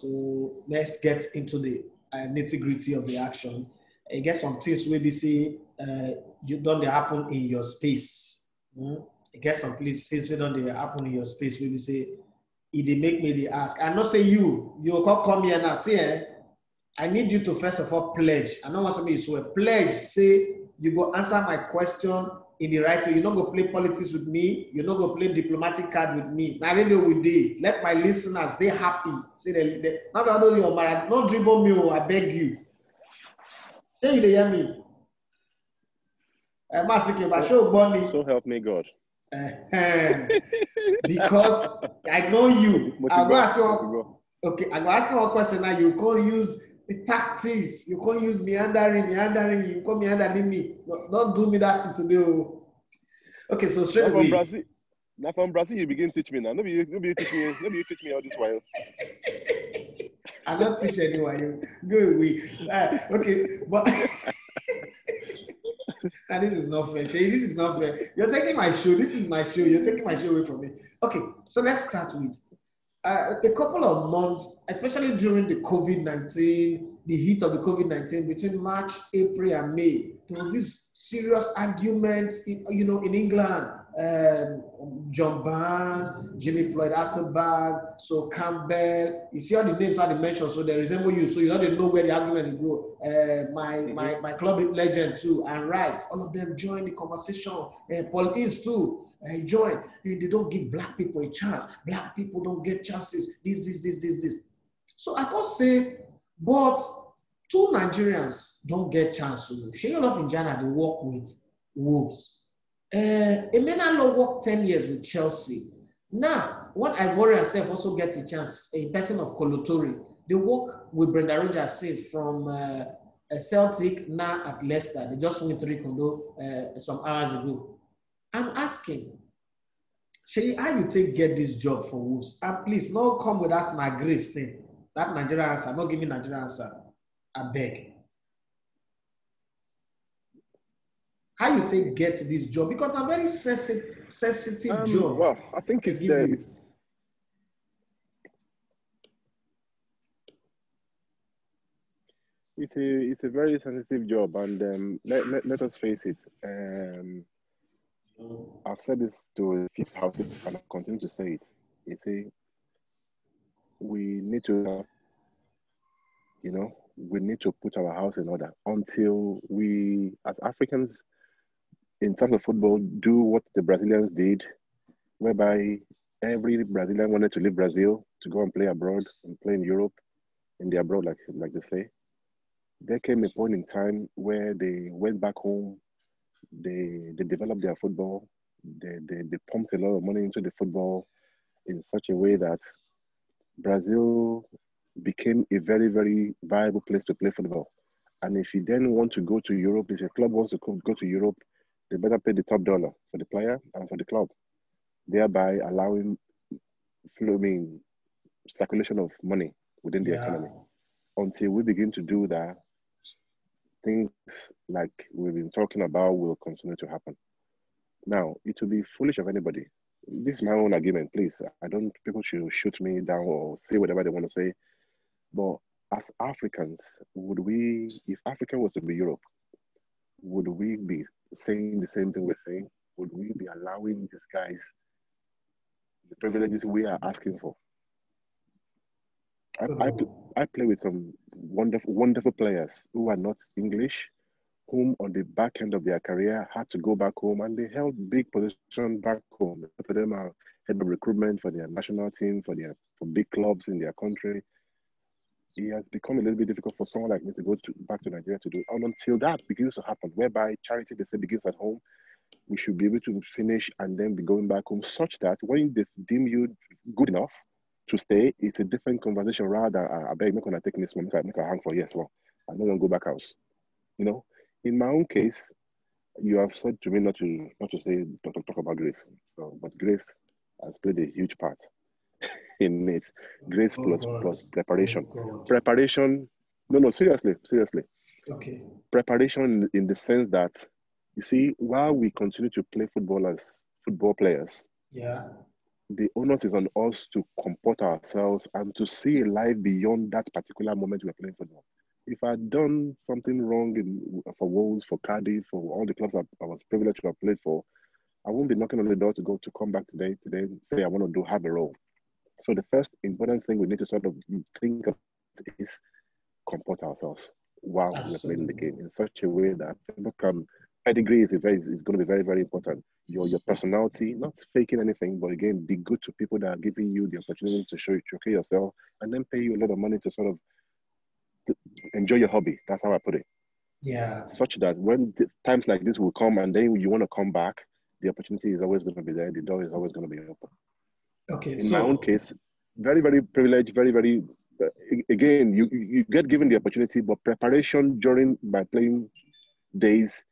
So let's get into the uh, nitty gritty of the action. I guess some things will be say uh, you don't happen in your space. Mm? I guess some places we don't they happen in your space. We will say it they make me they ask. I'm not saying you. You come come here now. Say, eh, I need you to first of all pledge. I don't want somebody to swear. Pledge. Say you go answer my question in the right way. You're not going to play politics with me. You're not going to play diplomatic card with me. Now, radio with day. Let my listeners, they happy. See, they, they, now I know you're married. Don't dribble me, oh, I beg you. Say you hear me. Eh, I'm speaking about show money. So help me God. Because I know you. I'm going to ask you. Okay, I'm going to ask you one question now. You can't use the tactics. You can't use meandering, meandering. You can't meandering me. No, don't do me that today. Oh. Okay, so straight Now away. from Brazil, now from Brazil, you begin teach me now. Nobody, you, nobody teach me. Nobody you teach me all this while. I don't teach anyone. Go away. Uh, okay, but and this is not fair. Shay, this is not fair. You're taking my show. This is my show. You're taking my show away from me. Okay, so let's start with uh, a couple of months, especially during the COVID 19, the heat of the COVID 19, between March, April, and May, there was this serious arguments in, you know, in England. Um, John Barnes, Jimmy Floyd Hasselbaink, Sol Campbell. You see all the names they mentioned, so they resemble you, so you don't know where the argument will go. Uh, my, my my club legend too, and right, all of them join the conversation. Uh, politics too uh, join. And they don't give black people a chance. Black people don't get chances. This, this, this, this, this. So I can't say, but two Nigerians don't get chance. So Seyi Olofinjana, they work with Wolves. Uh, Emenalo worked 10 years with Chelsea. Now, what Ivory herself also get a chance, a person of Kolo Toure. They work with Brendan Rodgers since from uh, Celtic, now at Leicester. They just won three condo uh, some hours ago. I'm asking, Shay, how you take get this job for Wolves? And please, not come with that grace thing. That Nigerian answer. Not give me Nigerian answer. I beg. How you take get this job? Because a very sensitive, sensitive Um, job. well, I think it's the, it's, it's a it's a very sensitive job, and um, let, let let us face it. Um, I've said this to a few houses, and I continue to say it. You see, we need to, you know, we need to put our house in order until we, as Africans, in terms of football, do what the Brazilians did, whereby every Brazilian wanted to leave Brazil to go and play abroad and play in Europe, in the abroad, like like they say. There came a point in time where they went back home they they developed their football. They, they they pumped a lot of money into the football in such a way that Brazil became a very very viable place to play football. And if you then want to go to Europe, if your club wants to go to Europe, they better pay the top dollar for the player and for the club, thereby allowing flowing circulation of money within the Yeah. economy. Until we begin to do that, things like we've been talking about will continue to happen. Now, it will be foolish of anybody. This is my own argument, please. I don't, people should shoot me down or say whatever they want to say. But as Africans, would we, if Africa was to be Europe, would we be saying the same thing we're saying? Would we be allowing these guys the privileges we are asking for? I, I, I play with some wonderful, wonderful players who are not English, whom on the back end of their career had to go back home and they held big positions back home. For them are head of recruitment for their national team, for their for big clubs in their country. It has become a little bit difficult for someone like me to go to, back to Nigeria to do. And until that begins to happen, whereby charity they say begins at home, we should be able to finish and then be going back home, such that when they deem you good enough to stay, it's a different conversation rather. I, I beg, make gonna take this one, make make I hang for yes, well, I'm not gonna go back house. You know, in my own case, you have said to me not to not to say talk, talk about grace. So, but grace has played a huge part in it. Grace Oh, plus preparation. Oh, Preparation. No, no, seriously, seriously. Okay. Preparation in, the sense that you see, while we continue to play football as football players, Yeah. the onus is on us to comport ourselves and to see a life beyond that particular moment we're playing football. If I'd done something wrong in, for Wolves, for Cardiff, for all the clubs I, I was privileged to have played for, I won't be knocking on the door to go to come back today, today, say I want to do have a role. So the first important thing we need to sort of think of is comport ourselves while Absolutely. we're playing the game in such a way that people can pedigree is, very, is going to be very, very important. Your your personality, not faking anything, but again, be good to people that are giving you the opportunity to show you to okay yourself, and then pay you a lot of money to sort of enjoy your hobby. That's how I put it. Yeah. Such that when times like this will come, and then you want to come back, the opportunity is always going to be there. The door is always going to be open. Okay. In so, my own case, very, very privileged, very, very. Uh, again, you you get given the opportunity, but preparation during my playing days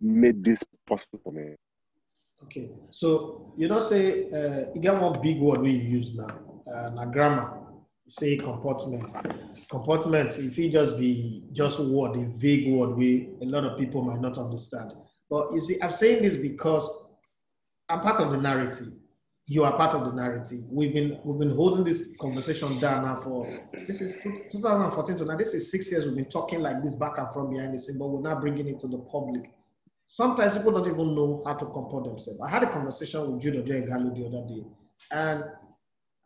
made this possible for me. Okay, so you don't say uh, you get one big word we use now, uh, na grammar. Say comportment. Comportment. If it just be just word, a vague word, we a lot of people might not understand. But you see, I'm saying this because I'm part of the narrative. You are part of the narrative. We've been we've been holding this conversation down now for mm-hmm. this is 2014 to now. This is six years. We've been talking like this back and from behind the scene, but we're not bringing it to the public. Sometimes people don't even know how to comport themselves. I had a conversation with Jude Ojo Galo the other day, and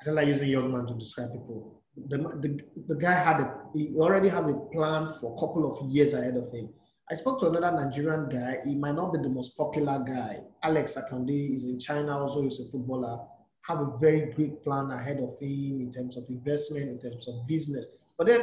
I don't like using young man to describe people. The, the, the guy had a, he already had a plan for a couple of years ahead of him. I spoke to another Nigerian guy. He might not be the most popular guy. Alex Akande is in China, also is a footballer. Have a very great plan ahead of him in terms of investment, in terms of business. But then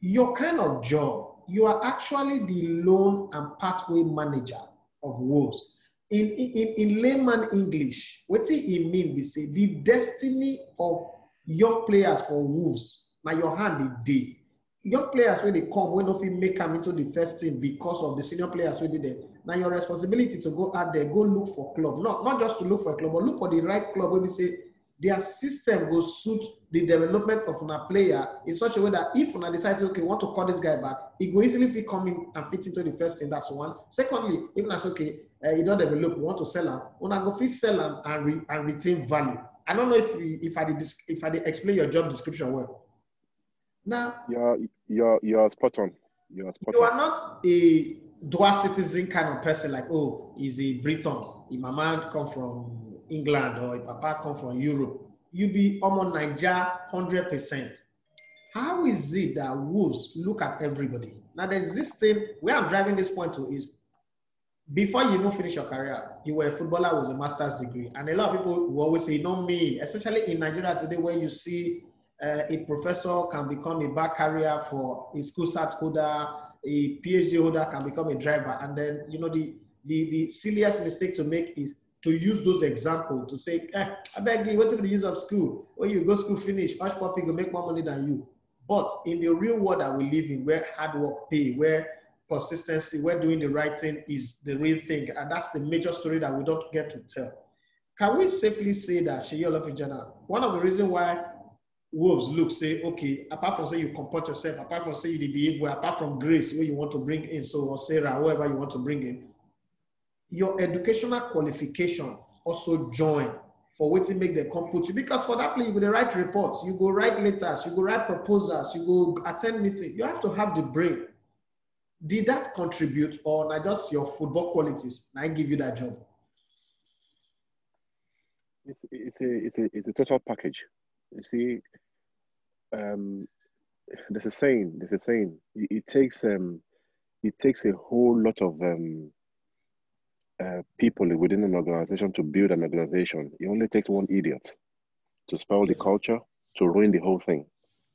your kind of job you are actually the loan and pathway manager of Wolves. In, in, in layman English, what it mean we say the destiny of young players for Wolves, now your hand is day. Young players when they come, when if make them into the first team because of the senior players who did it. Now your responsibility to go out there, go look for club. Not, not just to look for a club, but look for the right club where we say their system will suit the development of a player in such a way that if una decides, okay, want to call this guy back, he will easily fit come in and fit into the first team. That's one. Secondly, even as okay, uh, you don't develop, want to sell him, una go fit sell him and, re, and retain value. I don't know if if I did if I did explain your job description well. Now you're you're you're spot on. You're spot you on. are not a dual citizen kind of person like oh he's a Briton. If my man come from England or if papa come from Europe, you be almost Niger 100%. How is it that Wolves look at everybody? Now, there's this thing where I'm driving this point to is before you even finish your career, you were a footballer with a master's degree. And a lot of people will always say, not me, especially in Nigeria today, where you see uh, a professor can become a back carrier for a school cert holder, a PhD holder can become a driver. And then, you know, the, the, the silliest mistake to make is to use those examples to say, eh, I beg you, what's the use of school? When you go school finish, hush puppy will make more money than you. But in the real world that we live in, where hard work pay, where consistency, where doing the right thing is the real thing, and that's the major story that we don't get to tell. Can we safely say that Seyi Olofinjana, one of the reasons why wolves look say, okay, apart from say you comport yourself, apart from say you behave well, apart from grace where you want to bring in, so or Sarah, whoever you want to bring in, your educational qualification also join for to make the come put you. Because for that place you go write reports you go write letters you go write proposals you go attend meetings you have to have the brain. Did that contribute or just your football qualities I give you that job? It's, it's a it's a it's a total package. You see um there's a saying there's a saying it, it takes um it takes a whole lot of um uh, people within an organization to build an organization. It only takes one idiot to spoil the culture, to ruin the whole thing.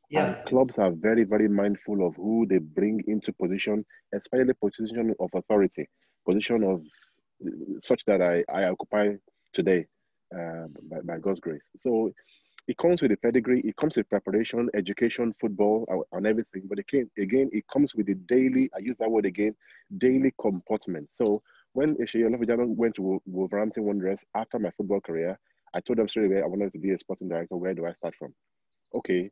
Yeah. And clubs are very, very mindful of who they bring into position, especially position of authority, position of such that I, I occupy today uh, by, by God's grace. So it comes with a pedigree, it comes with preparation, education, football, and everything. But again, again, it comes with the daily, I use that word again, daily comportment. So when Olofinjana went to Wolverhampton Wanderers after my football career, I told them straight away I wanted to be a sporting director. Where do I start from? Okay,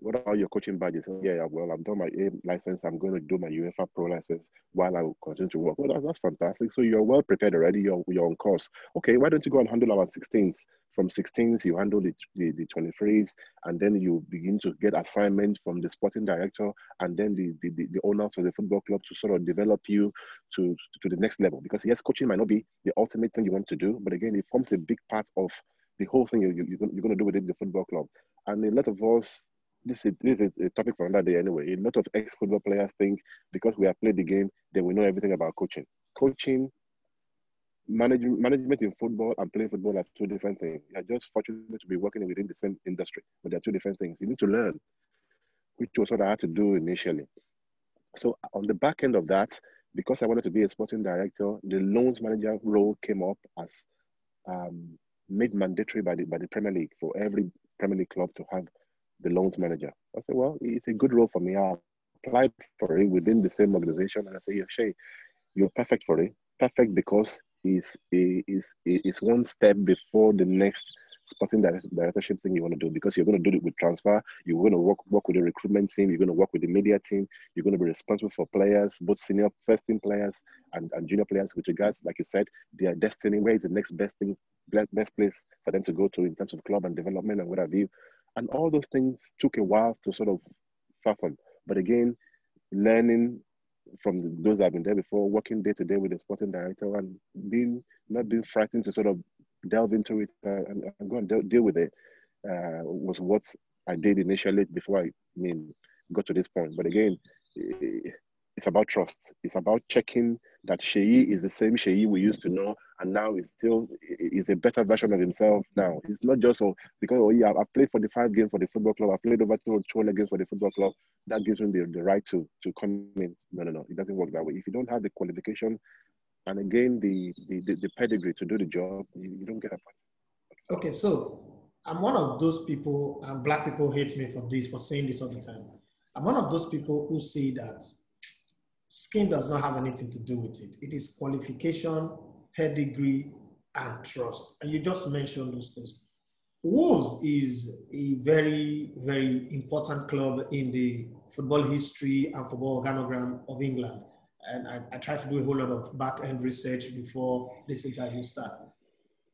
what are your coaching badges? Oh, yeah, well, I've done my A license. I'm going to do my UEFA Pro license while I continue to work. Well, that's, that's fantastic. So you're well prepared already. You're, you're on course. Okay, why don't you go and handle our 16s? From 16s, you handle the, the, the 23s, and then you begin to get assignments from the sporting director and then the, the, the, the owners of the football club to sort of develop you to, to the next level. Because yes, coaching might not be the ultimate thing you want to do, but again, it forms a big part of the whole thing you, you, you're going to do within the football club. And a lot of us this is, this is a topic for another day anyway. A lot of ex football players think because we have played the game, then we know everything about coaching. Coaching, management, management in football and playing football are two different things. You're just fortunate to be working within the same industry, but they're two different things. You need to learn, which was what I had to do initially. So on the back end of that, because I wanted to be a sporting director, the loans manager role came up as um, made mandatory by the by the Premier League for every Premier League club to have the loans manager. I said, well, it's a good role for me. I applied for it within the same organization, and I said, you're perfect for it. Perfect because it's, it's, it's one step before the next sporting directorship thing you want to do because you're going to do it with transfer. You're going to work work with the recruitment team. You're going to work with the media team. You're going to be responsible for players, both senior first team players and, and junior players. With regards, like you said, their destiny. Where is the next best thing, best place for them to go to in terms of club and development and what have you? And all those things took a while to sort of fathom. But again, learning from those that have been there before, working day to day with the sporting director and being not being frightened to sort of delve into it and, and go and de- deal with it uh, was what I did initially before I, I mean got to this point. But again, it's about trust. It's about checking that Seyi is the same Seyi we used to know, and now is still is a better version of himself. Now it's not just oh, because oh yeah, I've played 45 games for the football club. I've played over 200 games for the football club. That gives him the, the right to to come in. No, no, no. It doesn't work that way. If you don't have the qualification, and again the the, the, the pedigree to do the job, you, you don't get a point. Okay, so I'm one of those people, and black people hate me for this for saying this all the time. I'm one of those people who say that Skin does not have anything to do with it. It is qualification, pedigree, and trust. And you just mentioned those things. Wolves is a very, very important club in the football history and football organogram of England. And I, I try to do a whole lot of back end research before this interview started.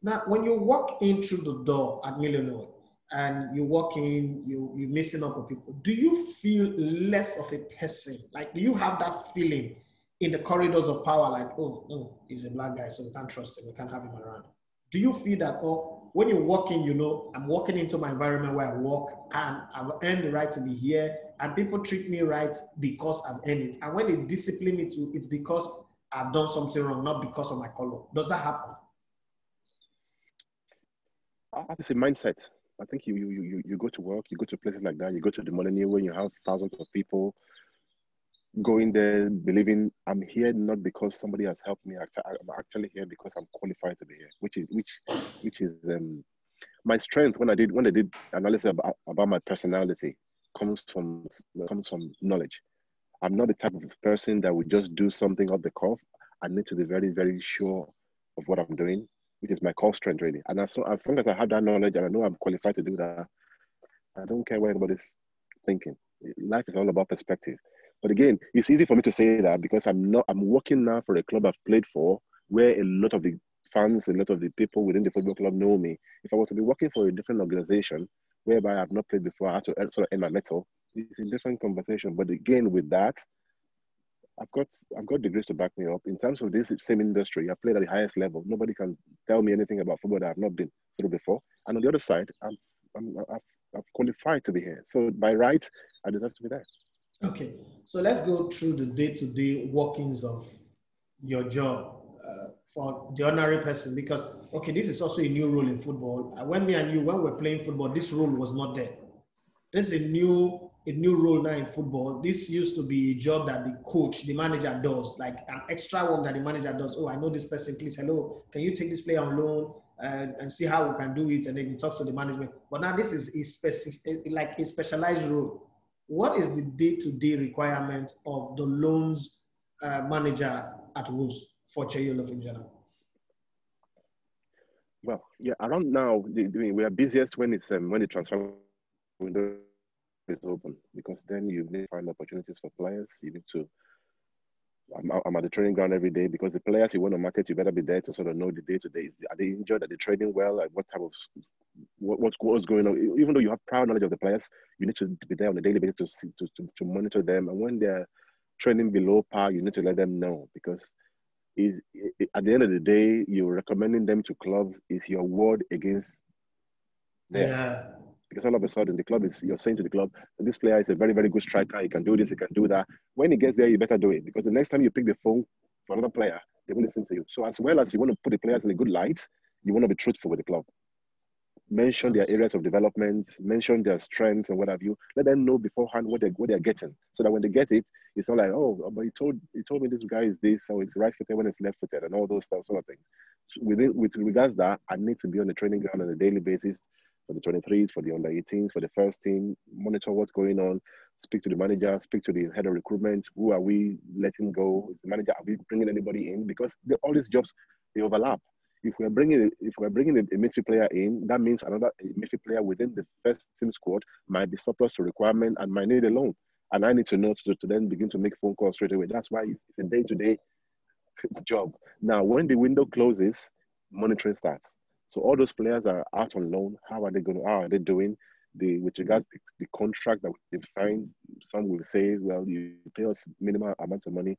Now, when you walk in through the door at Molineux, and you walk in, you, you're missing up on people, do you feel less of a person? Like, do you have that feeling in the corridors of power, like, oh, no, he's a black guy, so we can't trust him, we can't have him around? Do you feel that, oh, when you walk in, you know, I'm walking into my environment where I work and I've earned the right to be here, and people treat me right because I've earned it. And when they discipline me to, it's because I've done something wrong, not because of my color. Does that happen? It's a mindset. I think you, you you you go to work, you go to places like that, you go to the Molineux when you have thousands of people going there, believing I'm here not because somebody has helped me. I'm actually here because I'm qualified to be here, which is which which is um, my strength. When I did when I did analysis about, about my personality, comes from comes from knowledge. I'm not the type of person that would just do something off the cuff. I need to be very very sure of what I'm doing which is my core strength really. And as long, as long as I have that knowledge and I know I'm qualified to do that, I don't care what anybody's thinking. Life is all about perspective. But again, it's easy for me to say that because I'm not I'm working now for a club I've played for where a lot of the fans, a lot of the people within the football club know me. If I were to be working for a different organization whereby I've not played before, I have to sort of end my metal, it's a different conversation. But again, with that, I've got I've got degrees to back me up. In terms of this same industry, I've played at the highest level. Nobody can tell me anything about football that I've not been through before. And on the other side, I'm, I'm I've, I've qualified to be here. So by right, I deserve to be there. Okay, so let's go through the day-to-day workings of your job uh, for the ordinary person because okay, this is also a new role in football. Uh, when me and you, when we're playing football, this role was not there. This is a new a new role now in football. This used to be a job that the coach, the manager does, like an extra work that the manager does. Oh, I know this person, please, hello, can you take this player on loan and, and see how we can do it? And then you talk to the management. But now this is a specific, like a specialized role. What is the day-to-day requirement of the loans uh, manager at Wolves for Seyi Olofinjana? Well, yeah, around now, we are busiest when it's um, when the transfer window is open because then you need to find opportunities for players. You need to. I'm, I'm, at the training ground every day because the players you want to market, you better be there to sort of know the day to day. Are they injured? Are they training well? Like what type of what, what's what's going on? Even though you have prior knowledge of the players, you need to be there on a daily basis to see, to, to, to monitor them. And when they're training below par, you need to let them know because is at the end of the day, you're recommending them to clubs is your word against theirs. Yeah because all of a sudden the club is you're saying to the club this player is a very very good striker he can do this he can do that when he gets there you better do it because the next time you pick the phone for another player they will listen to you so as well as you want to put the players in a good light you want to be truthful with the club mention their areas of development mention their strengths and what have you let them know beforehand what they're what they're getting so that when they get it it's not like oh but he told he told me this guy is this so it's right footed when it's left footed and all those stuff sort of things so within with regards that i need to be on the training ground on a daily basis for the 23s, for the under 18s, for the first team, monitor what's going on, speak to the manager, speak to the head of recruitment. Who are we letting go? Is the manager, are we bringing anybody in? Because the, all these jobs, they overlap. If we're bringing if we're bringing a, a midfield player in, that means another midfield player within the first team squad might be surplus to requirement and might need a loan. And I need to know to, to then begin to make phone calls straight away. That's why it's a day-to-day job. Now, when the window closes, monitoring starts. So all those players are out on loan. How are they going? How are they doing? The with regards to the contract that they've signed, some will say, "Well, you pay us minimal amount of money.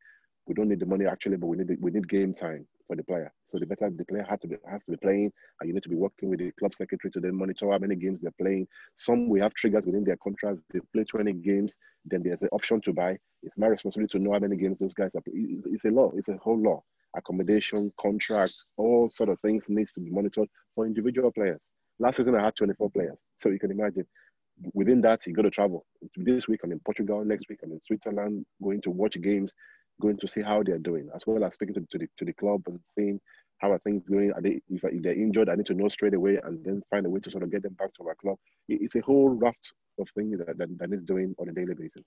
We don't need the money actually, but we need we need game time for the player. So the better the player has to be has to be playing, and you need to be working with the club secretary to then monitor how many games they're playing. Some we have triggers within their contracts. They play 20 games, then there's an option to buy. It's my responsibility to know how many games those guys are. It's a law. It's a whole law accommodation, contracts, all sort of things needs to be monitored for individual players. Last season I had 24 players, so you can imagine. Within that, you got to travel. This week I'm in Portugal. Next week I'm in Switzerland, going to watch games, going to see how they're doing, as well as speaking to, to the to the club and seeing how are things going. Are they if, if they're injured, I need to know straight away and then find a way to sort of get them back to our club. It's a whole raft of things that, that, that is doing on a daily basis.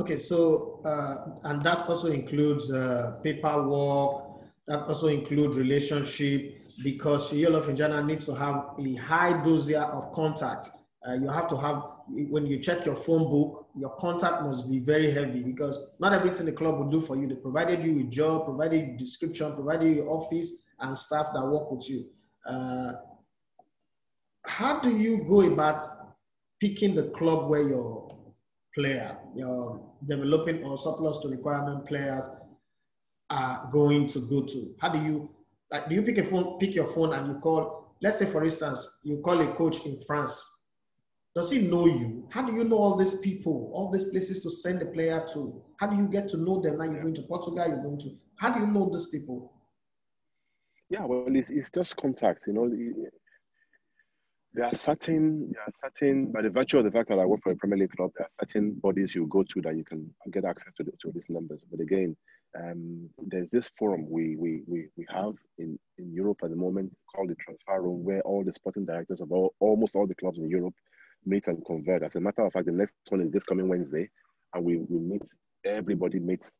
Okay, so uh, and that also includes uh, paperwork. That also includes relationship because Olofinjana needs to have a high dossier of contact. Uh, you have to have when you check your phone book, your contact must be very heavy because not everything the club will do for you. They provided you with job, provided you description, provided you office and staff that work with you. Uh, how do you go about picking the club where your player, your developing or surplus to requirement players are going to go to? How do you like, do you pick a phone, pick your phone and you call, let's say for instance, you call a coach in France. Does he know you? How do you know all these people, all these places to send the player to? How do you get to know them? Now you're going to Portugal, you're going to, how do you know these people? Yeah, well, it's, it's just contact, you know. There are certain, there are certain, by the virtue of the fact that I work for a Premier League club, there are certain bodies you go to that you can get access to, the, to these numbers. But again, um, there's this forum we, we, we, we have in, in Europe at the moment called the Transfer Room, where all the sporting directors of all, almost all the clubs in Europe meet and convert. As a matter of fact, the next one is this coming Wednesday, and we, we meet, everybody meets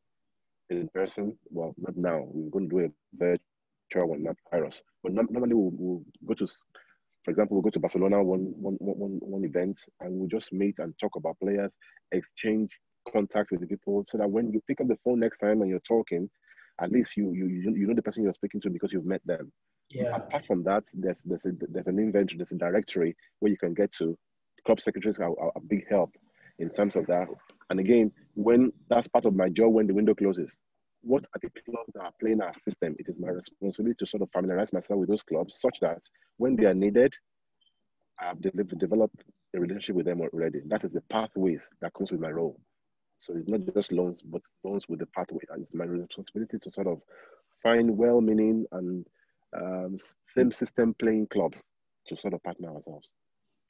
in person. Well, not now, we're going to do a virtual one, not virus. But normally we'll, we'll go to for example, we'll go to Barcelona one, one, one, one event and we'll just meet and talk about players, exchange contact with the people so that when you pick up the phone next time and you're talking, at least you you you know the person you're speaking to because you've met them. Yeah. Apart from that, there's there's a, there's an inventory, there's a directory where you can get to. Club secretaries are, are a big help in terms of that. And again, when that's part of my job when the window closes, what are the clubs that are playing our system? It is my responsibility to sort of familiarize myself with those clubs such that when they are needed, I've developed a relationship with them already. That is the pathways that comes with my role. So it's not just loans, but loans with the pathway. And it's my responsibility to sort of find well-meaning and um, same system playing clubs to sort of partner ourselves.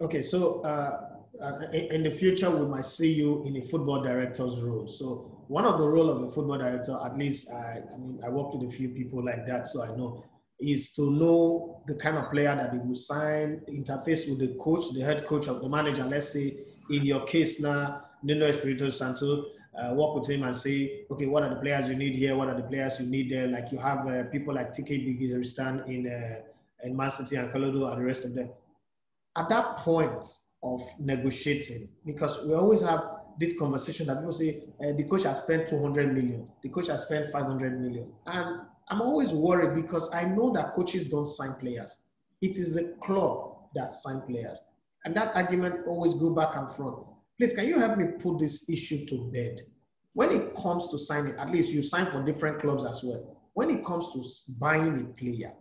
Okay, so uh, uh in the future, we might see you in a football director's role. So one of the role of a football director, at least I, I mean, I worked with a few people like that, so I know, is to know the kind of player that they will sign, interface with the coach, the head coach of the manager. Let's say in your case now, Nuno Espirito Santo, uh, work with him and say, okay, what are the players you need here? What are the players you need there? Like you have uh, people like Txiki Begiristain in uh, in Man City and Kolodo and the rest of them at that point, of negotiating because we always have this conversation that people say uh, the coach has spent 200 million, the coach has spent 500 million. And I'm always worried because I know that coaches don't sign players. It is the club that sign players. And that argument always go back and forth. Please, can you help me put this issue to bed? When it comes to signing, at least you sign for different clubs as well. When it comes to buying a player,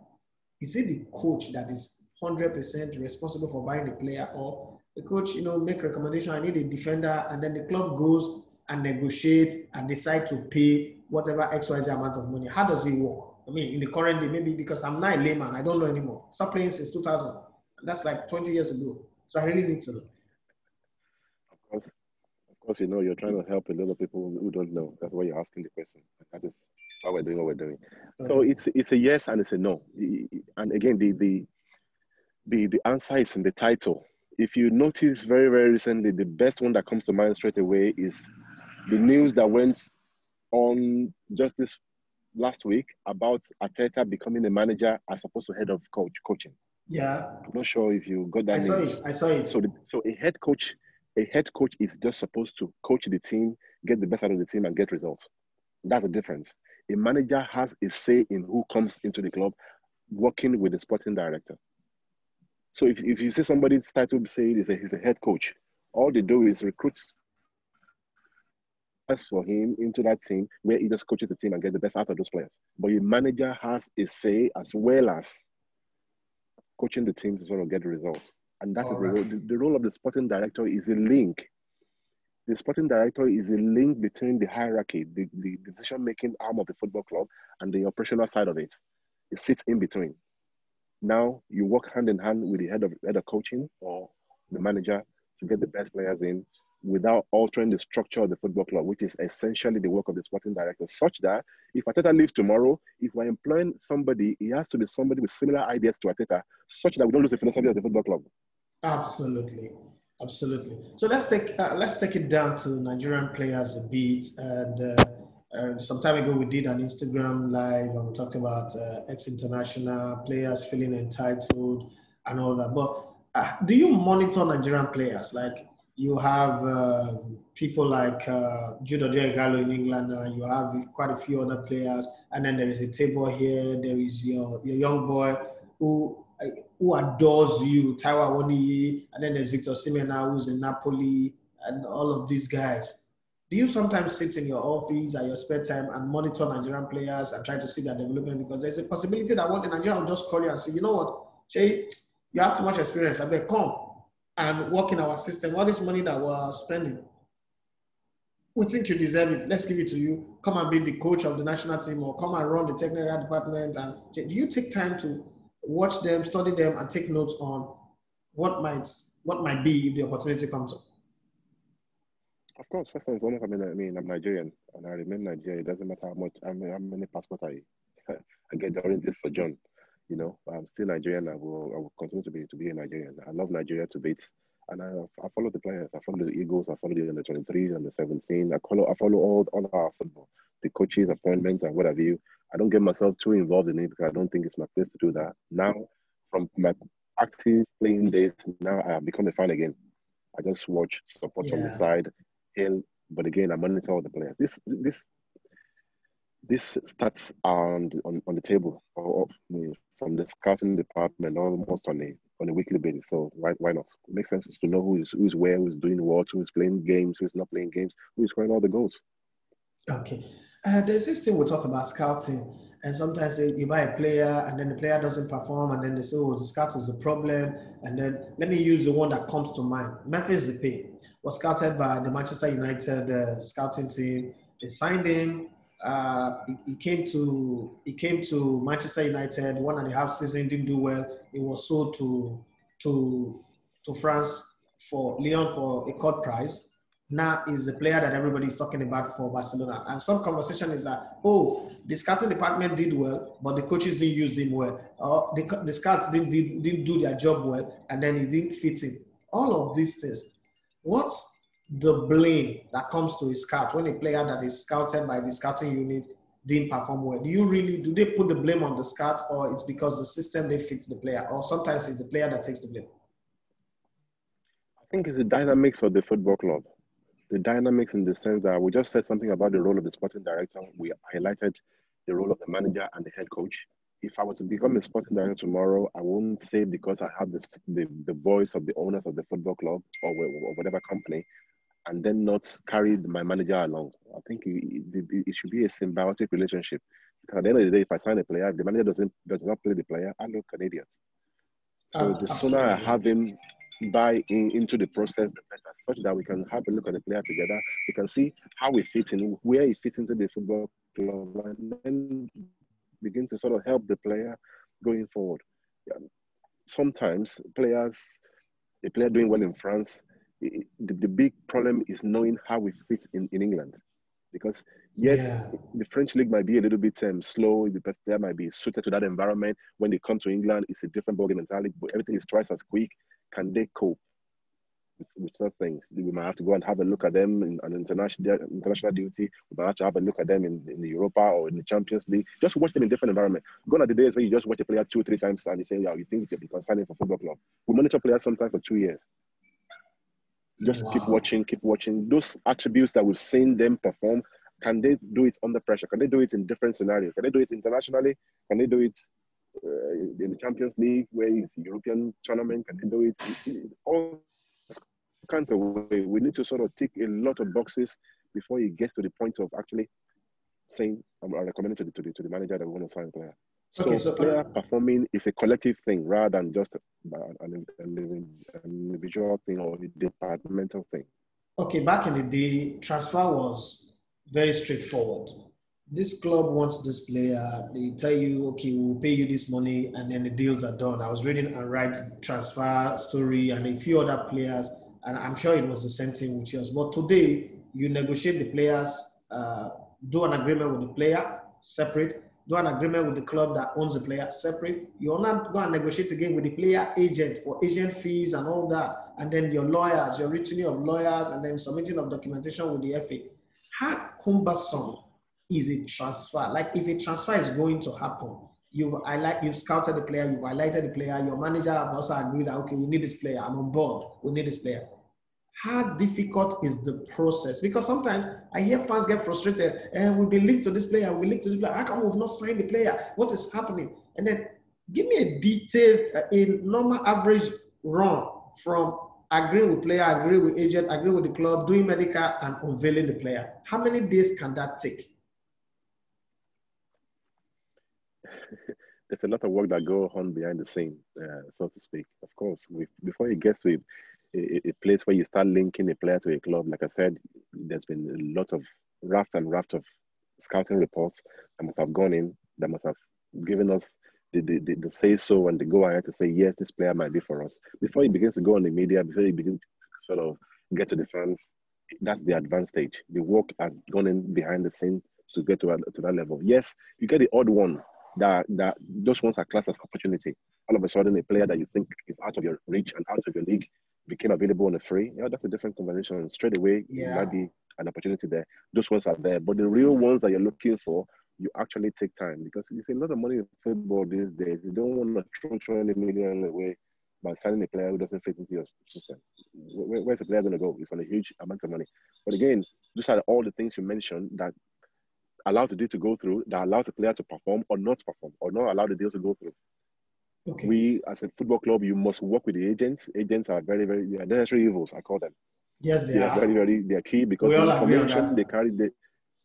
is it the coach that is 100% responsible for buying the player or the coach, you know, make recommendation, I need a defender, and then the club goes and negotiate and decide to pay whatever XYZ amount of money. How does it work? I mean, in the current day, maybe because I'm not a layman, I don't know anymore. Stop playing since 2000. That's like 20 years ago. So I really need to know. Of course, of course, you know, you're trying to help a lot of people who don't know. That's why you're asking the question. That is how we're doing what we're doing. So it's it's a yes and it's a no. And again, the the the the answer is in the title if you notice very, very recently, the best one that comes to mind straight away is the news that went on just this last week about Arteta becoming a manager as opposed to head of coach coaching. Yeah. I'm not sure if you got that. I saw it. I saw it. So, the, so a head coach, a head coach is just supposed to coach the team, get the best out of the team, and get results. That's the difference. A manager has a say in who comes into the club, working with the sporting director. So if, if you see somebody's title say he's a, he's a head coach, all they do is recruit for him into that team where he just coaches the team and get the best out of those players. But your manager has a say as well as coaching the team to sort of get the results. And that's the, role. The, role of the sporting director is a link. The sporting director is a link between the hierarchy, the, the decision-making arm of the football club, and the operational side of it. It sits in between. Now you work hand in hand with the head of head of coaching or the manager to get the best players in without altering the structure of the football club, which is essentially the work of the sporting director, such that if Arteta leaves tomorrow, if we're employing somebody, it has to be somebody with similar ideas to Arteta, such that we don't lose the philosophy of the football club. Absolutely, absolutely. So let's take uh, let's take it down to Nigerian players a bit, and uh, uh, some time ago, we did an Instagram live and we talked about uh, ex-international players feeling entitled and all that. But uh, do you monitor Nigerian players? Like you have um, people like uh, Jude Odiegalo in England, uh, you have quite a few other players, and then there is a table here. There is your your young boy who uh, who adores you, Taiwo Awoniyi, and then there's Victor Osimhen who's in Napoli, and all of these guys do you sometimes sit in your office at your spare time and monitor Nigerian players and try to see their development? Because there's a possibility that one Nigerian will just call you and say, you know what, Shay, you have too much experience. I bet come and work in our system. All this money that we're spending, we think you deserve it. Let's give it to you. Come and be the coach of the national team or come and run the technical department. And do you take time to watch them, study them, and take notes on what might what might be if the opportunity comes up? Of course, first and foremost, I mean, I mean, I'm Nigerian and I remain Nigerian. It doesn't matter how much, i how many passport I, I get during this sojourn. You know, I'm still Nigerian. I will, I will continue to be to be a Nigerian. I love Nigeria to bits, and I, I follow the players. I follow the Eagles. I follow the under 23 and the 17. I follow, I follow all, all our football, the coaches, appointments, and what have you. I don't get myself too involved in it because I don't think it's my place to do that. Now, from my active playing days, now I have become a fan again. I just watch, support yeah. on the side, hill, but again, I monitor all the players. This this this starts on on, on the table or, from the scouting department almost on a on a weekly basis. So why why not? It makes sense to know who is who's where, who's doing what, who's playing games, who's not playing games, who's scoring all the goals. Okay. Uh, there's this thing we talk about scouting, and sometimes you buy a player and then the player doesn't perform, and then they say, "Oh, the scout is a problem." And then let me use the one that comes to mind: Memphis Depay was scouted by the Manchester United uh, scouting team. They signed him. Uh, he, he, came to he came to Manchester United. One and a half season didn't do well. He was sold to to to France for Lyon for a cut price. Now is the player that everybody is talking about for Barcelona. And some conversation is that oh, the scouting department did well, but the coaches didn't use him well, or the, the scouts didn't, did, didn't do their job well, and then he didn't fit in. All of these things What's the blame that comes to a scout when a player that is scouted by the scouting unit didn't perform well? Do you really do they put the blame on the scout, or it's because the system they fit the player, or sometimes it's the player that takes the blame? I think it's the dynamics of the football club. The dynamics in the sense that we just said something about the role of the sporting director. We highlighted the role of the manager and the head coach. If I were to become a sporting director tomorrow, I won't say because I have the, the, the voice of the owners of the football club or, or whatever company, and then not carry my manager along. I think it, it, it, should be a symbiotic relationship. Because at the end of the day, if I sign a player, if the manager doesn't does not play the player, I look an idiot. So uh, the sooner I have him buy in, into the process, the better, such that we can have a look at the player together. We can see how we fit in, where he fits into the football club, and then begin to sort of help the player going forward. Sometimes players, a player doing well in France, the, the big problem is knowing how we fit in, in England. Because yes, yeah. the French league might be a little bit um, slow. The player might be suited to that environment. When they come to England, it's a different ballgame mentality. But everything is twice as quick. Can they cope with, such things? We might have to go and have a look at them in an international international duty. We might have to have a look at them in, in the Europa or in the Champions League. Just watch them in different environment. Gone are the days where you just watch a player two, three times and you say, yeah, you think you can be him for football club. We monitor players sometimes for two years. Just wow. keep watching, keep watching. Those attributes that we've seen them perform, can they do it under pressure? Can they do it in different scenarios? Can they do it internationally? Can they do it uh, in the Champions League, where it's European tournament? Can they do it? In, all kinds of way. We need to sort of tick a lot of boxes before it gets to the point of actually saying, I'm recommending to the, to the, to the manager that we want to sign a player. So, okay, so player performing is a collective thing rather than just an, an individual thing or a departmental thing. Okay, back in the day, transfer was very straightforward. This club wants this player. They tell you, okay, we'll pay you this money, and then the deals are done. I was reading and write transfer story and a few other players, and I'm sure it was the same thing with yours. But today, you negotiate the players, uh, do an agreement with the player, separate, do an agreement with the club that owns the player separate. You're not going to negotiate again with the player agent for agent fees and all that. And then your lawyers, your returning of lawyers, and then submitting of documentation with the FA. How cumbersome is a transfer? Like if a transfer is going to happen, you've like you've scouted the player, you've highlighted the player, your manager have also agreed that okay, we need this player, I'm on board, we need this player how difficult is the process? Because sometimes I hear fans get frustrated eh, and we'll be linked to this player, be linked to this player. How come we've not signed the player? What is happening? And then give me a detailed, a normal average run from agree with player, agree with agent, agree with the club, doing medical and unveiling the player. How many days can that take? There's a lot of work that goes on behind the scene, uh, so to speak. Of course, before it gets to it, a, a, place where you start linking a player to a club. Like I said, there's been a lot of raft and raft of scouting reports that must have gone in, that must have given us the, the, the, the say so and the go ahead to say, yes, this player might be for us. Before he begins to go on the media, before he begins to sort of get to the fans, that's the advanced stage. The work has gone in behind the scene to get to, a, to that level. Yes, you get the odd one that, that those ones are classed as opportunity. All of a sudden, a player that you think is out of your reach and out of your league became available on a free, yeah, that's a different conversation. Straight away, yeah. might be an opportunity there. Those ones are there. But the real ones that you're looking for, you actually take time because it's a lot of money in football these days. You don't want to throw 20 million away by signing a player who doesn't fit into your system. Where, where's the player going to go? It's on a huge amount of money. But again, these are all the things you mentioned that allow the deal to go through, that allows the player to perform or not perform, or not allow the deal to go through. Okay. We, as a football club, you must work with the agents. Agents are very, very they are necessary evils. I call them. Yes, they, they are. are. very, very. They are key because the information they carry, the,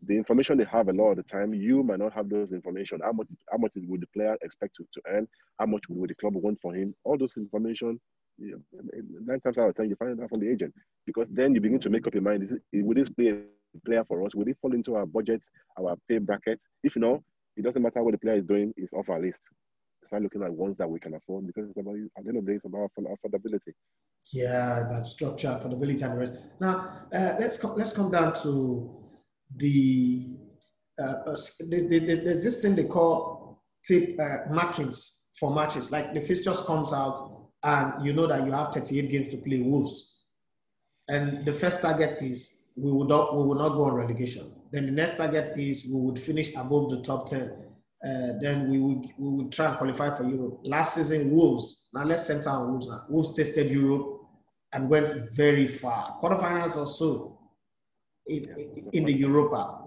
the information they have a lot of the time, you might not have those information. How much, how much would the player expect to, to earn? How much would the club want for him? All those information, you know, nine times out of ten, you find out from the agent because then you begin to make up your mind: is it, will this play a player for us? Will it fall into our budget, our pay bracket? If know, it doesn't matter what the player is doing; it's off our list start looking at ones that we can afford because it's about at the end of the day it's about affordability. Yeah, that structure, affordability, and rest. Now uh, let's come, let's come down to the, uh, the, the, the there's this thing they call tip uh, markings for matches. Like the fixtures comes out and you know that you have 38 games to play Wolves, and the first target is we would not we will not go on relegation. Then the next target is we would finish above the top 10 uh, then we would we would try and qualify for Europe. Last season, Wolves. Now let's center on Wolves. Now. Wolves tested Europe and went very far, quarterfinals or so in, in the Europa.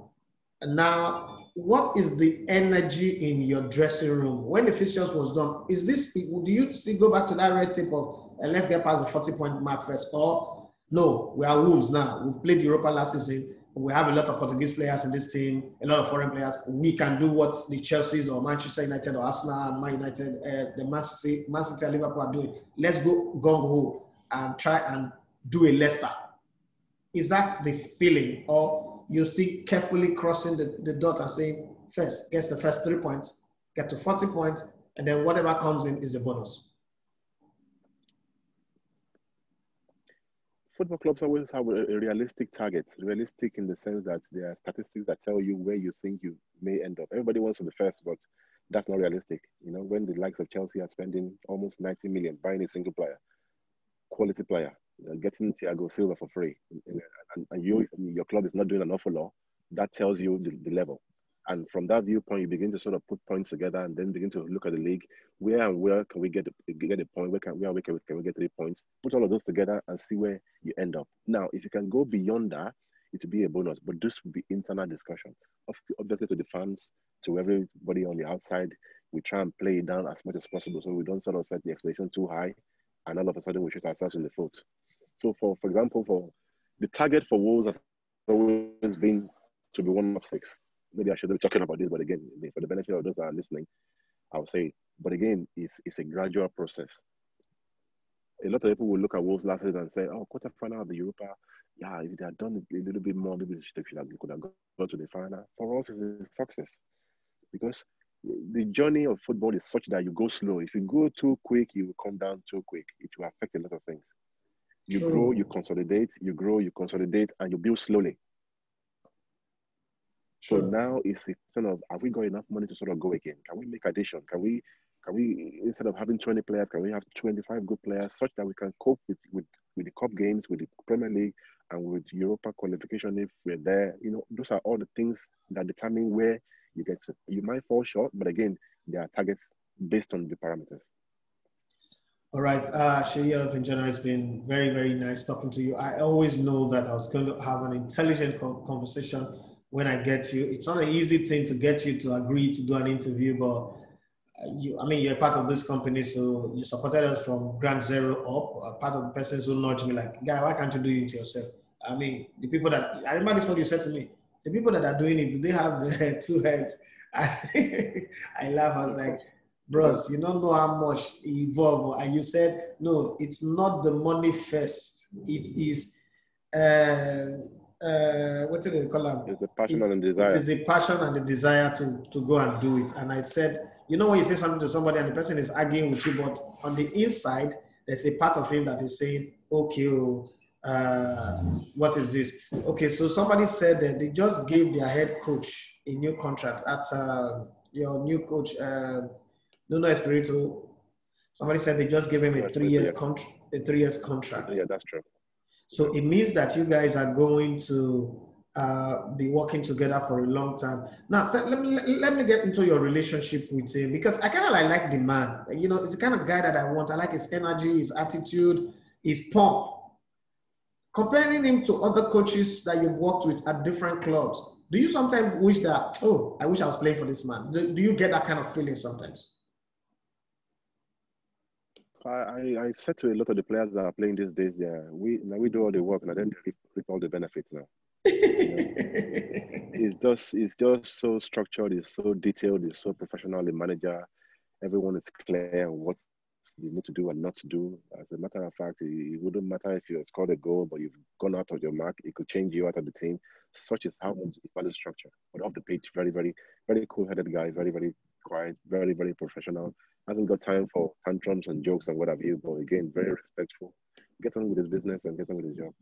Now, what is the energy in your dressing room when the fixtures was done? Is this do you still go back to that red tape of uh, let's get past the 40 point mark first, or no, we are wolves now. We've played Europa last season. We have a lot of Portuguese players in this team, a lot of foreign players. We can do what the Chelsea's or Manchester United or Arsenal, Man United, uh, the Man City, and Liverpool are doing. Let's go gung ho and try and do a Leicester. Is that the feeling, or you still carefully crossing the, the dot and saying first gets the first three points, get to 40 points, and then whatever comes in is a bonus? Football clubs always have a, realistic target, realistic in the sense that there are statistics that tell you where you think you may end up. Everybody wants to be first, but that's not realistic. You know, when the likes of Chelsea are spending almost 90 million buying a single player, quality player, you know, getting Thiago Silva for free, and, and you, your club is not doing an awful lot, that tells you the, the level. And from that viewpoint, you begin to sort of put points together and then begin to look at the league. Where and where can we get get a point? Where can where we can, can we get three points? Put all of those together and see where you end up. Now, if you can go beyond that, it will be a bonus. But this will be internal discussion. Obviously, to the fans, to everybody on the outside, we try and play it down as much as possible so we don't sort of set the expectation too high, and all of a sudden we shoot ourselves in the foot. So, for for example, for the target for Wolves has always been to be one of six maybe I should be talking about this, but again, for the benefit of those that are listening, I'll say, but again, it's, it's a gradual process. A lot of people will look at Wolves last season and say, oh, quarter final of the Europa, yeah, if they had done a little bit more, maybe they should have, could have gone to the final. For us, it's a success because the journey of football is such that you go slow. If you go too quick, you will come down too quick. It will affect a lot of things. You True. grow, you consolidate, you grow, you consolidate, and you build slowly. So now it's a question of have we got enough money to sort of go again? Can we make addition? Can we can we instead of having 20 players, can we have 25 good players such that we can cope with, with, with the cup games, with the Premier League and with Europa qualification if we're there? You know, those are all the things that determine where you get to. You might fall short, but again, there are targets based on the parameters. All right, uh, Olofinjana, it's been very, very nice talking to you. I always know that I was going to have an intelligent conversation when I get you. It's not an easy thing to get you to agree to do an interview, but uh, you, I mean, you're part of this company, so you supported us from ground zero up. Part of the persons who nudged me, like, guy, why can't you do it yourself? I mean, the people that I remember this what you said to me. The people that are doing it, do they have uh, two heads? I, I laugh. I was like, bros, you don't know how much evolve. And you said, no, it's not the money first. It is. Uh, uh, what do they call them? It's the passion it, and the desire. It is the passion and the desire to, to go and do it. And I said, you know, when you say something to somebody and the person is arguing with you, but on the inside, there's a part of him that is saying, okay, oh, uh, what is this? Okay, so somebody said that they just gave their head coach a new contract at uh, your new coach, uh, Nuno Espirito. Somebody said they just gave him a three years contract. A three years contract. Yeah, that's true. So it means that you guys are going to uh, be working together for a long time. Now, let me let me get into your relationship with him because I kind of like, like the man. You know, it's the kind of guy that I want. I like his energy, his attitude, his pomp. Comparing him to other coaches that you've worked with at different clubs, do you sometimes wish that, oh, I wish I was playing for this man? Do, do you get that kind of feeling sometimes? I, I said to a lot of the players that are playing these days, yeah, we now we do all the work and then they reap all the benefits now. it's just it's just so structured, it's so detailed, it's so professional. The manager, everyone is clear on what you need to do and not to do. As a matter of fact, it, wouldn't matter if you scored a goal, but you've gone out of your mark. It could change you out of the team. Such is how mm. much value structure. But off the pitch, very, very, very cool-headed guy, very, very quiet, very, very professional hasn't got time for tantrums and jokes and what have you, but again, very respectful. Get on with his business and get on with his job.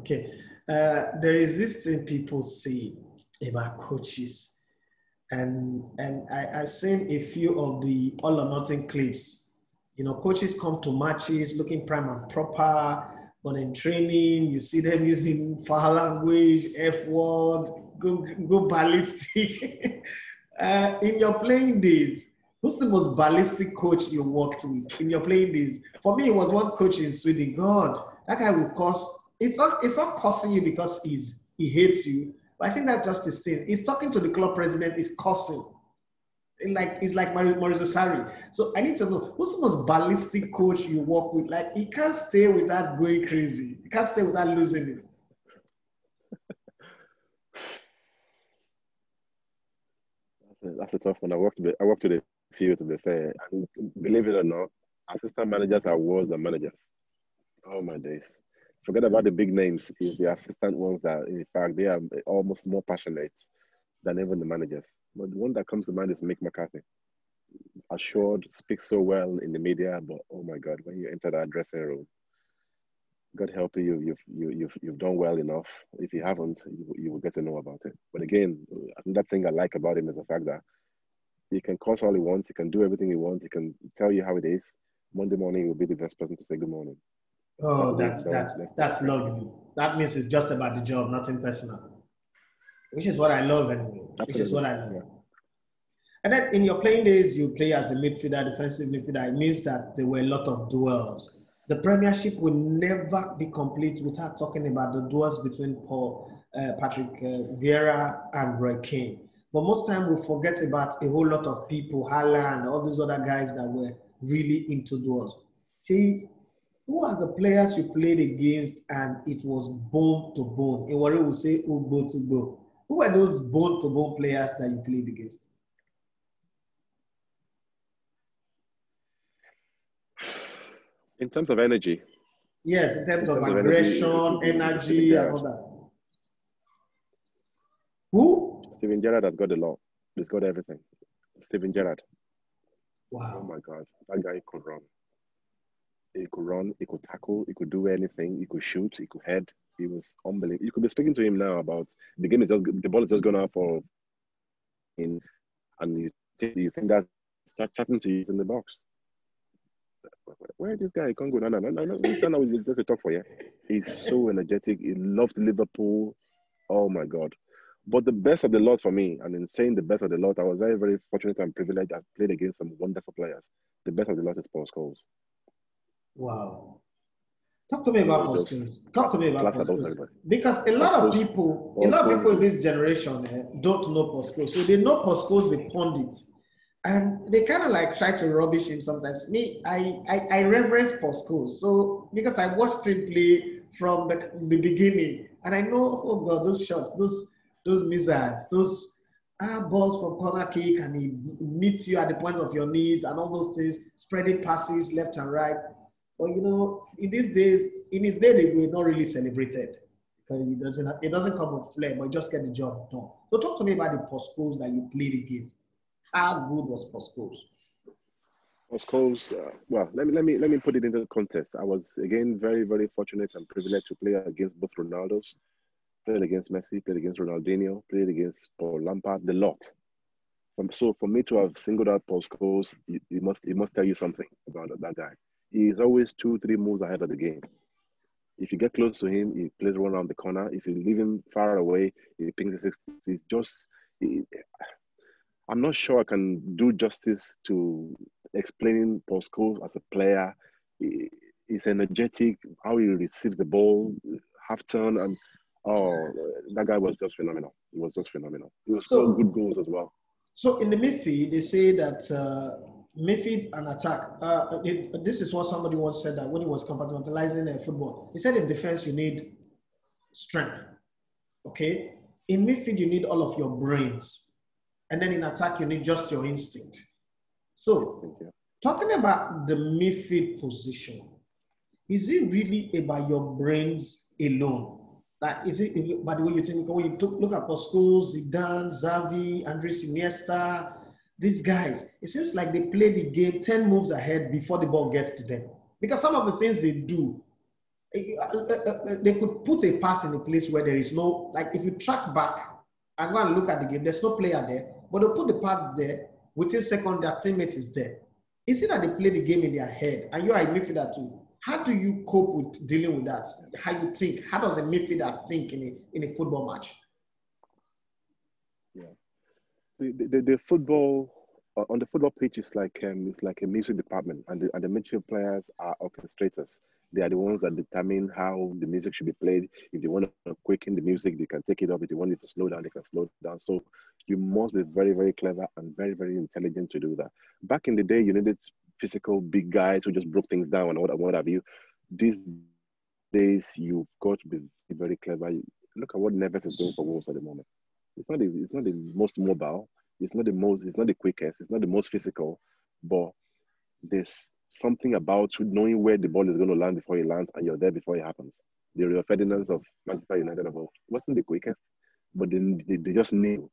Okay. Uh, there is this thing people say about coaches. And and I, I've seen a few of the all or nothing clips. You know, coaches come to matches looking prime and proper, but in training, you see them using foul language, F word, go, go ballistic. uh, in your playing days, Who's the most ballistic coach you worked with in your playing days? For me, it was one coach in Sweden. God, that guy will cause. It's not. It's not costing you because he's he hates you. But I think that's just his thing. He's talking to the club president. He's cursing. Like it's like Maurizio Sarri. So I need to know who's the most ballistic coach you work with. Like he can't stay without going crazy. He can't stay without losing it. That's a tough one. I worked with I worked with a few to be fair, and believe it or not, assistant managers are worse than managers. Oh my days! Forget about the big names. It's the assistant ones that, in fact, they are almost more passionate than even the managers. But the one that comes to mind is Mick McCarthy. Assured, speaks so well in the media, but oh my God, when you enter that dressing room, God help you, you've, you, you've, you've done well enough. If you haven't, you, you will get to know about it. But again, another thing I like about him is the fact that he can cause all he wants, he can do everything he wants, he can tell you how it is. Monday morning, he will be the best person to say good morning. Oh, that's that's that's lovely. That means it's just about the job, nothing personal. Which is what I love anyway. Absolutely. Which is what I love. Yeah. And then in your playing days, you play as a midfielder, defensive midfielder. It means that there were a lot of duels the Premiership will never be complete without talking about the duels between Paul, uh, Patrick uh, Vieira and Roy Keane. But most time we forget about a whole lot of people, Haaland, and all these other guys that were really into duels. See, who are the players you played against and it was bone to bone? In Warri will say oh, bone to bone. Who were those bone to bone players that you played against? In terms of energy. Yes, in terms, in terms of, of, aggression, energy, energy and all that. Who? Steven Gerrard has got the law. He's got everything. Steven Gerrard. Wow. Oh my God. That guy could run. He could run, he could tackle, he could do anything, he could shoot, he could head. He was unbelievable. You could be speaking to him now about the game is just the ball is just going out for in and you, you think that start chatting to you in the box where this guy can't go? No, no, no, no, no. Now is just a talk for you. He's so energetic. He loved Liverpool. Oh my God. But the best of the lot for me, and in saying the best of the lot, I was very, very fortunate and privileged. I played against some wonderful players. The best of the lot is Paul Scholes. Wow. Talk to me about Paul Scholes. Talk to me about Paul Scholes. Because a lot of people, a lot of people in this generation eh, don't know Paul Scholes. So they know Paul Scholes, the pundit and they kind of like try to rubbish him sometimes. Me, I I, I reverence Paul Scholes because I watched him play from the, the beginning, and I know oh god, those shots, those those missiles, those ah, balls from corner kick, and he meets you at the point of your needs, and all those things, spreading passes left and right. But you know, in these days, in his day, they were not really celebrated because it doesn't it doesn't come with flair, but just get the job done. So talk to me about the Paul that you played against. How good was Scholes? Paul Scholes, uh, well, let me let me let me put it into context. I was again very very fortunate and privileged to play against both Ronaldos, played against Messi, played against Ronaldinho, played against Paul Lampard, the lot. Um, so for me to have singled out Paul Scholes, it, must it must tell you something about that guy. He is always two three moves ahead of the game. If you get close to him, he plays one around the corner. If you leave him far away, he pings the six. He's just. I'm not sure I can do justice to explaining Paul Scholes as a player. He's energetic, how he receives the ball, half turn, and oh, that guy was just phenomenal. He was just phenomenal. He was so good goals as well. So in the midfield, they say that uh, midfield and attack. Uh, it, this is what somebody once said that when he was compartmentalizing uh, football. He said in defense you need strength. Okay, in midfield you need all of your brains and then in attack, you need just your instinct. So, talking about the midfield position, is it really about your brains alone? Like, is it, by the way you think, when you took, look at Pascal, Zidane, Xavi, Andres Iniesta, these guys, it seems like they play the game 10 moves ahead before the ball gets to them. Because some of the things they do, eh, eh, eh, they could put a pass in a place where there is no, like if you track back and go and look at the game, there's no player there but they put the pad there, within second, their teammate is there. It's that they play the game in their head, and you are a midfielder too. How do you cope with dealing with that? How you think? How does a midfielder think in a in a football match? Yeah, the the, the football on the football pitch, it's like um, it's like a music department, and the, and the midfield players are orchestrators. They are the ones that determine how the music should be played. If they want to quicken the music, they can take it up. If they want it to slow down, they can slow down. So you must be very, very clever and very, very intelligent to do that. Back in the day, you needed physical big guys who just broke things down and what, what have you. These days, you've got to be very clever. Look at what Neves is doing for Wolves at the moment. It's not the, it's not the most mobile it's not the most, it's not the quickest, it's not the most physical, but there's something about knowing where the ball is going to land before it lands and you're there before it happens. The Rio Ferdinands of Manchester United of wasn't the quickest, but then they, they, just knew.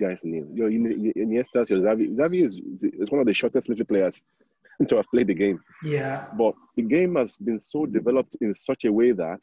Guys knew. You know, in, in Iniesta, Xavi, Xavi is, is one of the shortest military players to have played the game. Yeah. But the game has been so developed in such a way that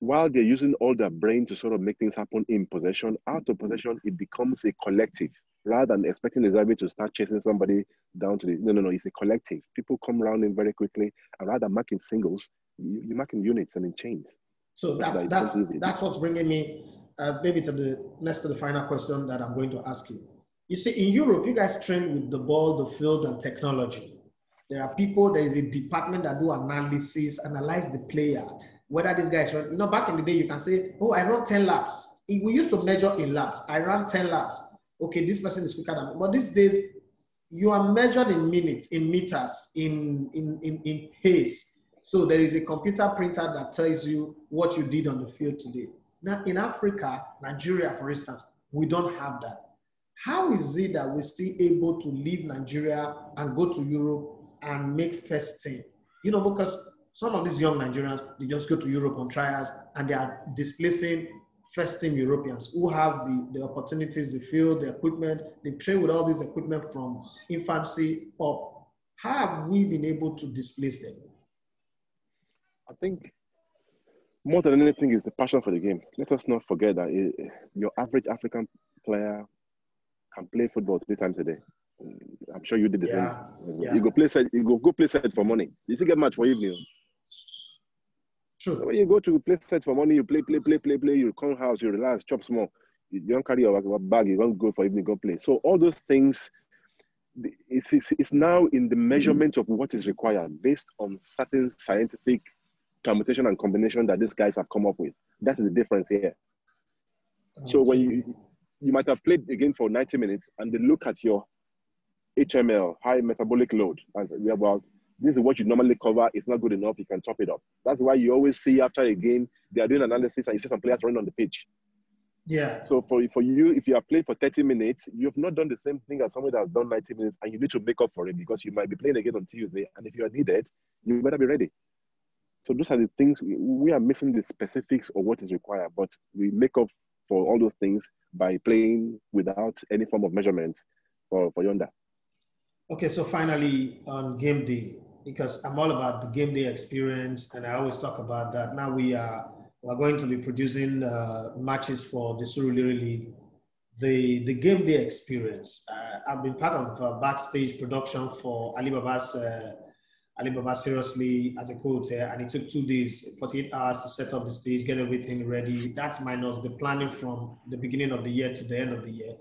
while they're using all their brain to sort of make things happen in possession, out of possession, it becomes a collective rather than expecting Xavi to start chasing somebody down to the no, no, no. It's a collective. People come around in very quickly, and rather than marking singles, you, you mark in units and in chains. So that's that's that's what's bringing me uh, maybe to the next to the final question that I'm going to ask you. You see, in Europe, you guys train with the ball, the field, and technology. There are people. There is a department that do analysis, analyze the player whether this guy is running. You know, back in the day, you can say, oh, I run 10 laps. We used to measure in laps. I ran 10 laps. Okay, this person is quicker than me. But these days, you are measured in minutes, in meters, in, in, in, in pace. So there is a computer printer that tells you what you did on the field today. Now, in Africa, Nigeria, for instance, we don't have that. How is it that we're still able to leave Nigeria and go to Europe and make first team? You know, because some of these young Nigerians, they just go to Europe on trials and they are displacing first team Europeans who have the, the opportunities, the field, the equipment. They've trained with all this equipment from infancy up. How have we been able to displace them? I think more than anything is the passion for the game. Let us not forget that eh, your average African player can play football three times a day. I'm sure you did the yeah. same. Yeah. You go play set, you go go play set for money. You still get match for evening. So when you go to play set for money, you play, play, play, play, play, you come house, you relax, chop small. You don't carry your bag, you don't go for evening, go play. So all those things, it's, it's, it's now in the measurement of what is required based on certain scientific permutation and combination that these guys have come up with. That's the difference here. Okay. So when you you might have played again for 90 minutes and they look at your HML, high metabolic load, and yeah, well, this is what you normally cover. It's not good enough. You can top it up. That's why you always see after a game, they are doing analysis and you see some players running on the pitch. Yeah. So for, for you, if you are playing for 30 minutes, you've not done the same thing as somebody that has done 90 minutes and you need to make up for it because you might be playing again on Tuesday. And if you are needed, you better be ready. So those are the things we are missing the specifics of what is required, but we make up for all those things by playing without any form of measurement for, for yonder. Okay, so finally on game day, because I'm all about the game day experience, and I always talk about that. Now we are we're going to be producing uh, matches for the Surulere League. The the game day experience. Uh, I've been part of uh, backstage production for Alibaba's uh, Alibaba seriously at the hotel, and it took two days, 48 hours to set up the stage, get everything ready. That's minus the planning from the beginning of the year to the end of the year.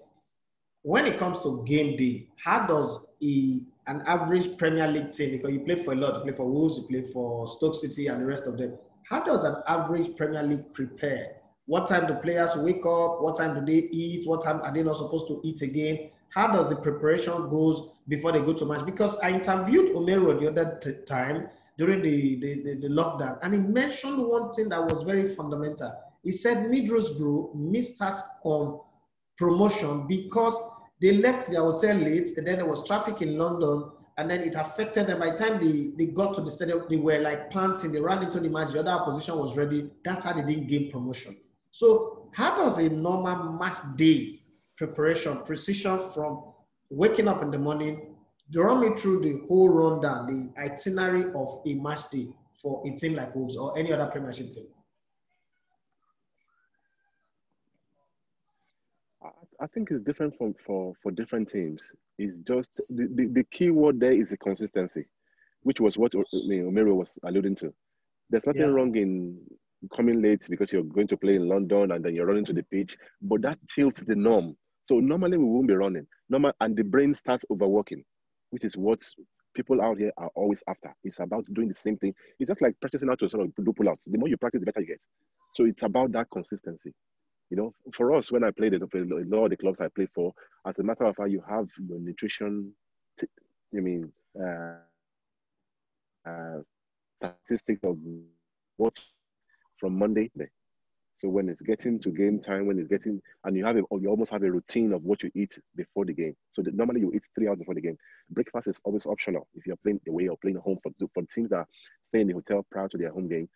When it comes to game day, how does a an average Premier League team, because you played for a lot, you played for Wolves, you played for Stoke City and the rest of them. How does an average Premier League prepare? What time do players wake up? What time do they eat? What time are they not supposed to eat again? How does the preparation goes before they go to match? Because I interviewed Omero the other t- time during the, the, the, the, lockdown, and he mentioned one thing that was very fundamental. He said Middlesbrough missed out on promotion because they left their hotel late, and then there was traffic in London, and then it affected them. By the time they, they got to the stadium, they were like panting, they ran into the match, the other opposition was ready. That's how they didn't gain promotion. So, how does a normal match day preparation, precision from waking up in the morning, run me through the whole rundown, the itinerary of a match day for a team like Wolves or any other Premiership team? I think it's different from for for different teams. It's just the, the, the key word there is the consistency, which was what Omero was alluding to. There's nothing yeah. wrong in coming late because you're going to play in London and then you're running to the pitch, but that tilts the norm. So normally we won't be running. Normal, and the brain starts overworking, which is what people out here are always after. It's about doing the same thing. It's just like practicing how to sort of do pull-outs. The more you practice, the better you get. So it's about that consistency. You know, for us, when I played it, a lot of the clubs I played for, as a matter of fact, you have your nutrition, t- I mean, uh, uh, statistics of what from Monday. So when it's getting to game time, when it's getting, and you have a, you almost have a routine of what you eat before the game. So the, normally you eat three hours before the game. Breakfast is always optional if you're playing away or playing home for for teams that stay in the hotel prior to their home game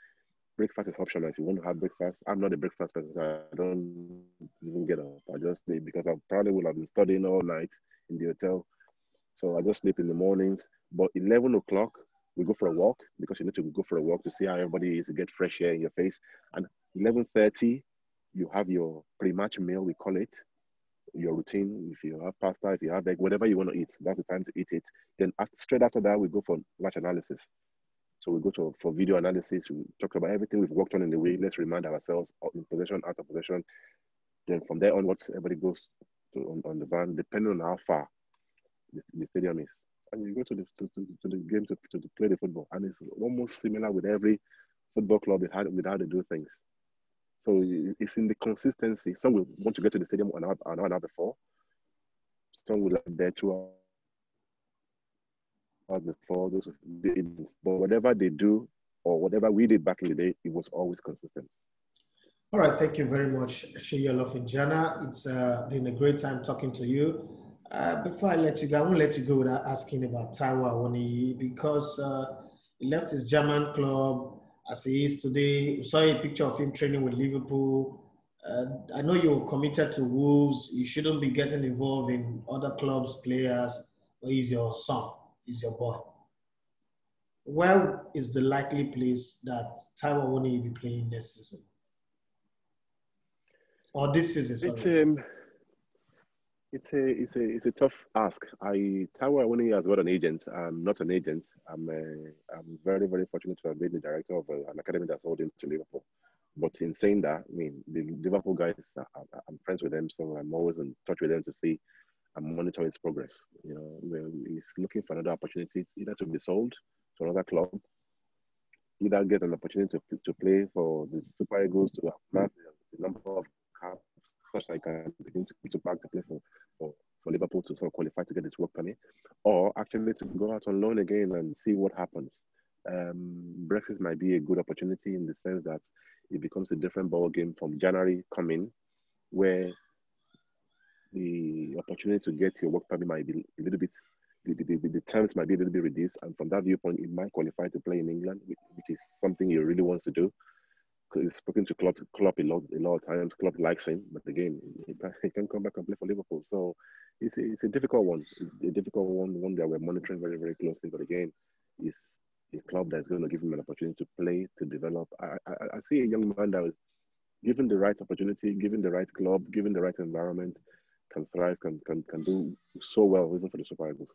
breakfast is optional. If you want to have breakfast, I'm not a breakfast person. So I don't even get up. I just sleep because I probably would have been studying all night in the hotel. So I just sleep in the mornings. But 11 o'clock, we go for a walk because you need to go for a walk to see how everybody is to get fresh air in your face. And 11:30, you have your pre-match meal, we call it, your routine. If you have pasta, if you have egg, whatever you want to eat, that's the time to eat it. Then after, straight after that, we go for match analysis. So we go to for video analysis. We talk about everything we've worked on in the week. Let's remind ourselves in possession, out of possession. Then from there onwards, everybody goes to, on, on the van, depending on how far the, the stadium is. And you go to the to, to, to the game to, to, play the football, and it's almost similar with every football club with how, with how they do things. So it's in the consistency. Some will want to get to the stadium an hour, an hour before. Some will like there two before those but whatever they do or whatever we did back in the day, it was always consistent. All right, thank you very much, Seyi Jana. It's uh, been a great time talking to you. Uh, before I let you go, I won't let you go without asking about Taiwo Awoniyi because uh, he left his German club as he is today. We saw a picture of him training with Liverpool. Uh, I know you're committed to Wolves. You shouldn't be getting involved in other clubs' players, but he's your son is your boy. Where is the likely place that Taiwo Awoniyi be playing next season? Or this season, sorry. It's, um, it's, a, it's, a, it's a tough ask. I Taiwo Awoniyi has got an agent. I'm not an agent. I'm, a, I'm very, very fortunate to have been the director of a, an academy that's holding to Liverpool. But in saying that, I mean, the Liverpool guys, I, I'm friends with them, so I'm always in touch with them to see and monitor its progress. You know, he's looking for another opportunity, either to be sold to another club, either get an opportunity to, to play for the Super Eagles to amass the number of caps such that I can begin to, to back to play for, for, for Liverpool to sort of qualify to get its work permit, or actually to go out on loan again and see what happens. Um, Brexit might be a good opportunity in the sense that it becomes a different ball game from January coming, where the opportunity to get your work permit might be a little bit, the, the, the, the terms might be a little bit reduced. And from that viewpoint, it might qualify to play in England, which is something he really wants to do. Because he's spoken to Klopp, Klopp a lot, a lot of times. Klopp likes him, but again, he, can come back and play for Liverpool. So it's a, it's a difficult one, a difficult one, one that we're monitoring very, very closely. But again, it's a club that's going to give him an opportunity to play, to develop. I, I, I see a young man that was given the right opportunity, given the right club, given the right environment, can thrive, can can can do so well even for the Super Eagles.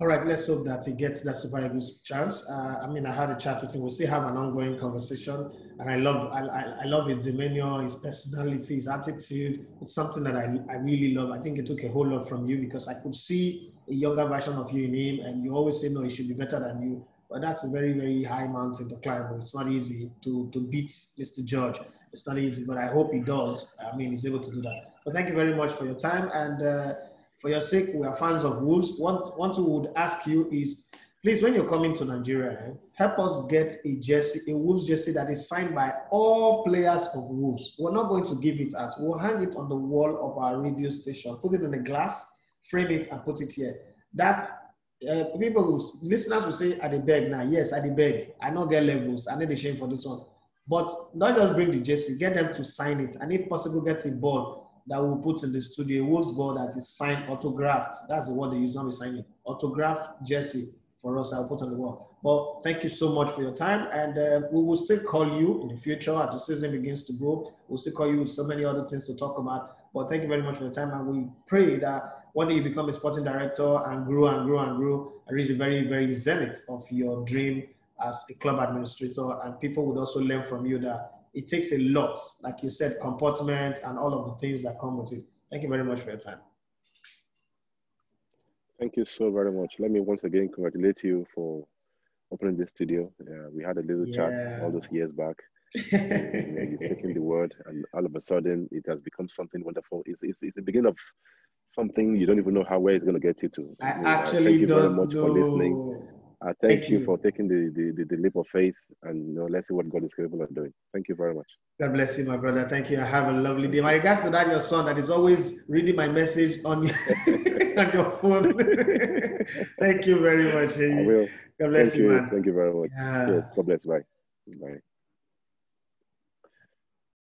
All right, let's hope that he gets that Super Eagles chance. Uh, I mean, I had a chat with him. We still have an ongoing conversation, and I love, I, I, I, love his demeanor, his personality, his attitude. It's something that I, I really love. I think it took a whole lot from you because I could see a younger version of you in him, and you always say no, he should be better than you. But that's a very, very high mountain to climb. It's not easy to to beat Mr. George. It's not easy, but I hope he does. I mean, he's able to do that. But thank you very much for your time. And uh, for your sake, we are fans of Wolves. What, what we would ask you is, please, when you're coming to Nigeria, help us get a jersey, a Wolves jersey that is signed by all players of Wolves. We're not going to give it out. We'll hang it on the wall of our radio station, put it in a glass, frame it, and put it here. That uh, people, listeners will say, at the beg now?" Yes, at the beg. I know get levels. I need the shame for this one. But not just bring the jersey, get them to sign it, and if possible, get a ball that we'll put in the studio, a Wolves ball that is signed, autographed. That's the word they use, not be signing. Autographed jersey for us, I'll put on the wall. But thank you so much for your time, and uh, we will still call you in the future as the season begins to go. We'll still call you with so many other things to talk about. But thank you very much for your time, and we pray that one day you become a sporting director and grow and grow and grow and reach the very, very zenith of your dream as a club administrator, and people would also learn from you that it takes a lot, like you said, comportment and all of the things that come with it Thank you very much for your time. Thank you so very much. Let me once again congratulate you for opening this studio. Uh, we had a little Yeah. chat all those years back. you know, you've taken the word, and all of a sudden, it has become something wonderful. It's, it's, it's the beginning of something you don't even know how where it's going to get you to. I You know, actually thank you very don't much know. for listening. Uh, thank, Thank you, you. for taking the, the, the, the leap of faith, and you know, let's see what God is capable of doing. Thank you very much. God bless you, my brother. Thank you. I have a lovely day. My regards to that your son that is always reading my message on your, on your phone. Thank you very much. I will. God bless Thank you, you. man. Thank you very much. Yeah. Yes. God bless. Bye. Bye.